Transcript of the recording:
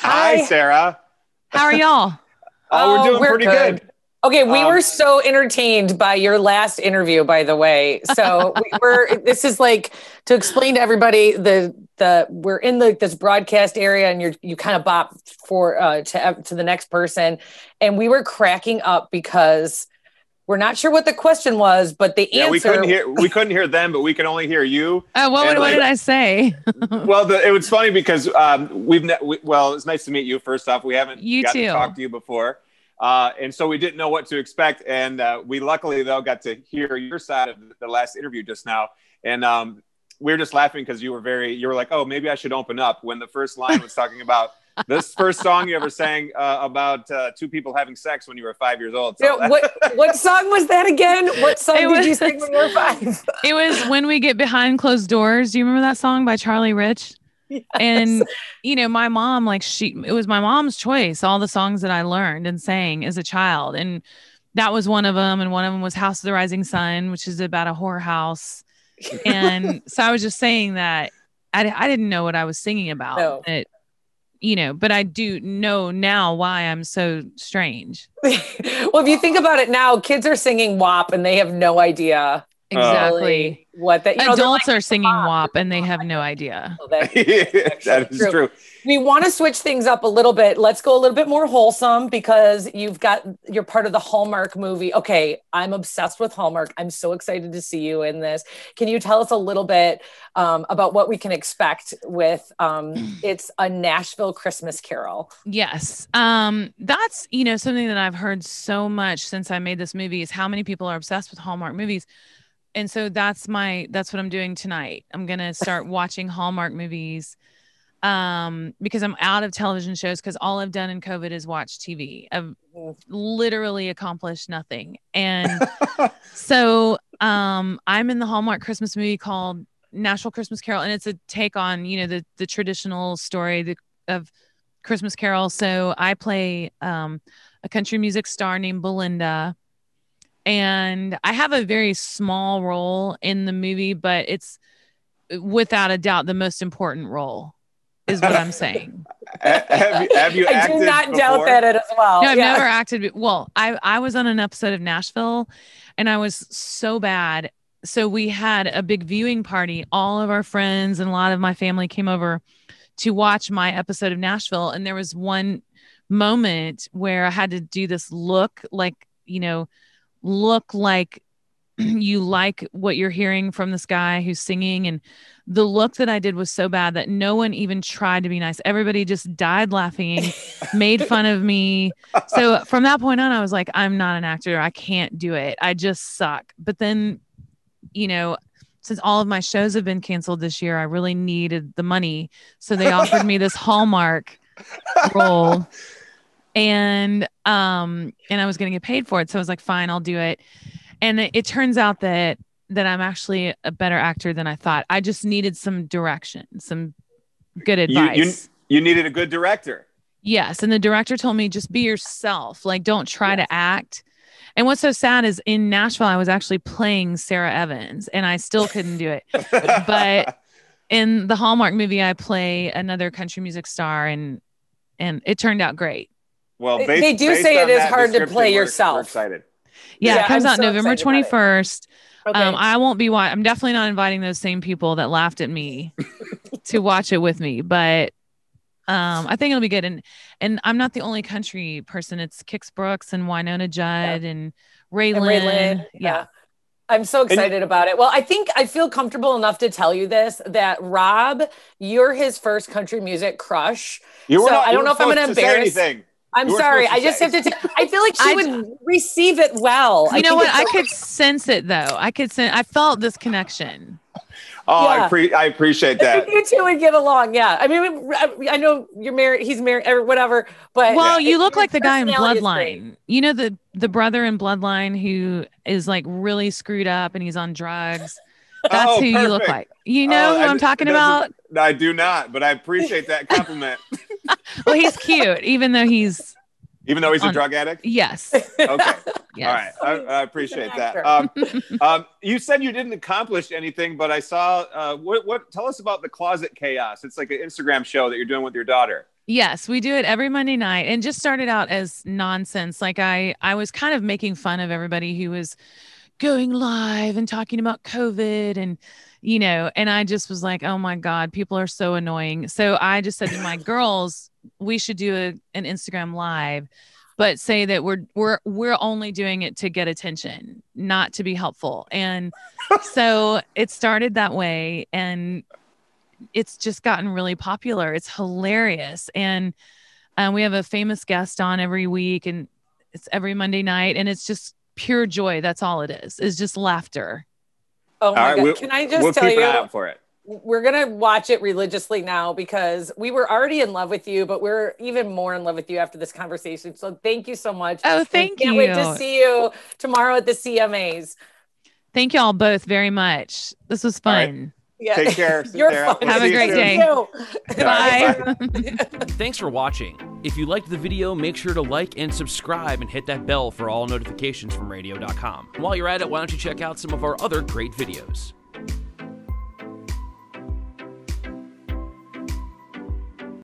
Hi, Hi. Sara. How are y'all? Oh, we're doing pretty good. Okay, we Um, were so entertained by your last interview, by the way. So we were. this is like to explain to everybody the the we're in the this broadcast area, and you're you kind of bop for uh, to to the next person, and we were cracking up because we're not sure what the question was, but the Yeah, answer. we couldn't hear we couldn't hear them, but we can only hear you. Oh, what, And what like- did I say? Well, the, it was funny because um, we've ne- we, well, it's nice to meet you. First off, we haven't You got to talk to you before, uh, and so we didn't know what to expect. And uh, we luckily though got to hear your side of the last interview just now, and um, we were just laughing because you were very you were like, oh, maybe I should open up when the first line was talking about. This first song you ever sang uh, about uh, two people having sex when you were five years old. So Yeah, what what song was that again? What song It did was- you sing when you were five? it was when we get behind closed doors. Do you remember that song by Charlie Rich? And you know, my mom, like she, it was my mom's choice. All the songs that I learned and sang as a child, and that was one of them. And one of them was House of the Rising Sun, which is about a whorehouse. And so I was just saying that I, I didn't know what I was singing about. No. That, you know, but I do know now why I'm so strange. well, if you think about it now, kids are singing WAP and they have no idea Exactly. really what that. You know, Adults like, are singing "Come on." WAP and they have no idea. That- that is True. true. we want to switch things up a little bit. Let's go a little bit more wholesome because you've got you're part of the Hallmark movie. Okay, I'm obsessed with Hallmark. I'm so excited to see you in this. Can you tell us a little bit um, about what we can expect with um, it's a Nashville Christmas Carol? Yes. Um, that's, you know, something that I've heard so much since I made this movie is how many people are obsessed with Hallmark movies. And so that's my that's what I'm doing tonight. I'm going to start watching Hallmark movies um because I'm out of television shows cuz all I've done in COVID is watch TV. I've literally accomplished nothing. And so um I'm in the Hallmark Christmas movie called Nashville Christmas Carol and it's a take on, you know, the the traditional story the, of Christmas Carol. So I play um, a country music star named Belinda. And I have a very small role in the movie, but it's without a doubt the most important role, is what I'm saying. have you, have you I acted do not doubt that as well. No, I've Yeah. never acted. Well, I I was on an episode of Nashville, and I was so bad. So we had a big viewing party. All of our friends and a lot of my family came over to watch my episode of Nashville, and there was one moment where I had to do this look like you know, look like you like what you're hearing from this guy who's singing and the look that I did was so bad that no one even tried to be nice. Everybody just died laughing, made fun of me. So from that point on, I was like, I'm not an actor. I can't do it. I just suck. But then, you know, since all of my shows have been canceled this year, I really needed the money. So they offered me this Hallmark role. And um, and I was gonna get paid for it. So I was like, fine, I'll do it. And it, it turns out that that I'm actually a better actor than I thought. I just needed some direction, some good advice. you, you needed a good director. Yes. And the director told me just be yourself. Like, don't try to act. And what's so sad is in Nashville, I was actually playing Sara Evans and I still couldn't do it. But in the Hallmark movie, I play another country music star and and it turned out great. Well, They- based, they do say it is hard to description, play we're- yourself. We're excited. Yeah, Yeah, it comes I'm out so November excited about it. 21st. Okay. Um, I won't be wa- I'm definitely not inviting those same people that laughed at me to watch it with me, but um, I think it'll be good. And and I'm not the only country person. It's Kix Brooks and Wynonna Judd and And RaeLynn. Ray Lynn, yeah. I'm so excited about it. Well, I think I feel comfortable enough to tell you this that Rob, you're his first country music crush. You were So not, I don't know if I'm gonna to say embarrass- anything. I'm You were sorry. I just say- have to. T- I feel like she I- would receive it well. You know what? I could sense it though. I could sense. I felt this connection. Oh, I, pre- I appreciate that. you two would get along. Yeah. I mean, I know you're married. He's married, or whatever. But Well, it- you look like the guy in personality is great. Bloodline. You know the the brother in Bloodline who is like really screwed up and he's on drugs. Oh, That's Oh, who you look like. You oh, know Oh, who I- I'm talking about? I do not, but I appreciate that compliment. Well, he's cute, even though he's Even though he's a On- drug addict. yes, Okay. yes. All right. I, I appreciate that. Um, um, you said you didn't accomplish anything, but I saw uh, what, what tell us about the closet chaos. It's like an Instagram show that you're doing with your daughter. Yes, we do it every Monday night and just started out as nonsense. Like I I was kind of making fun of everybody who was going live and talking about COVID and you know, and I just was like, "Oh my god, people are so annoying." So I just said to my girls, "We should do a, an Instagram live." but say that we're we're we're only doing it to get attention not to be helpful and so it started that way and it's just gotten really popular. It's hilarious. And um, we have a famous guest on every week and it's every Monday night and it's just pure joy. That's all it is. It's just laughter. Oh my God. We'll, Can I just we'll tell you? for it. We're going to watch it religiously now because we were already in love with you, but we're even more in love with you after this conversation. So thank you so much. Oh, thank we can't you. wait to see you tomorrow at the CMAs. Thank you all both very much. This was fun. Yeah. Take care. You're fine. Have a great day. Bye. Thanks for watching. If you liked the video, make sure to like and subscribe and hit that bell for all notifications from radio.com. While you're at it, why don't you check out some of our other great videos?